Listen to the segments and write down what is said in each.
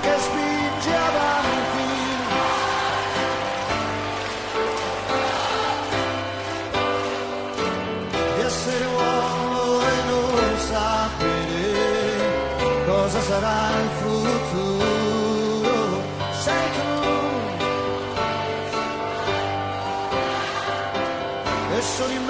che spinge avanti. Di essere uomo e non sapere cosa sarà il futuro. Sei tu. E sono in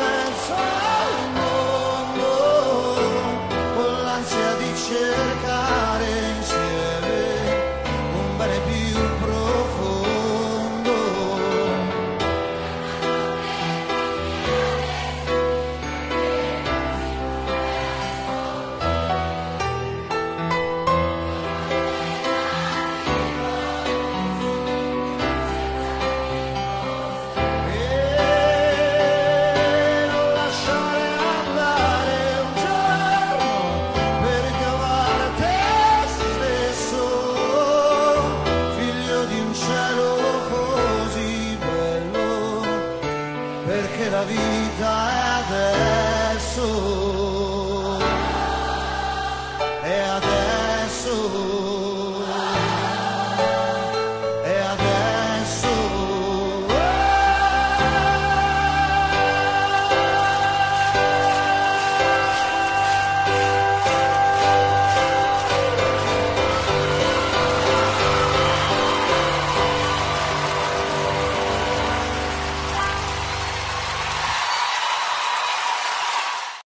cielo così bello, perché la vita è adesso, è adesso.